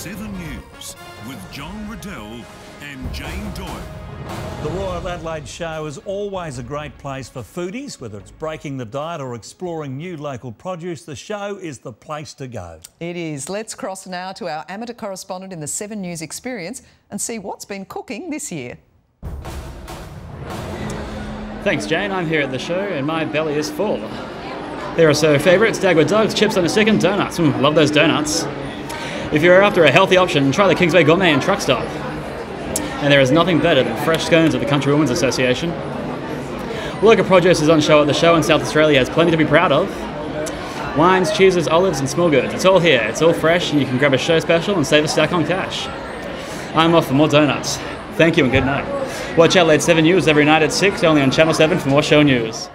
7 News with John Riddell and Jane Doyle. The Royal Adelaide Show is always a great place for foodies, whether it's breaking the diet or exploring new local produce. The show is the place to go. It is. Let's cross now to our amateur correspondent in the 7 News experience and see what's been cooking this year. Thanks, Jane. I'm here at the show and my belly is full. There are so favourites Dagwood Dogs, chips on a stick, and donuts. Mm, love those donuts. If you're after a healthy option, try the Kingsway Gourmet and Truck Stop. And there is nothing better than fresh scones at the Country Women's Association. Local produce is on show at the show, and South Australia has plenty to be proud of. Wines, cheeses, olives, and small goods. It's all here. It's all fresh, and you can grab a show special and save a stack on cash. I'm off for more donuts. Thank you and good night. Watch Adelaide 7 News every night at 6, only on Channel 7 for more show news.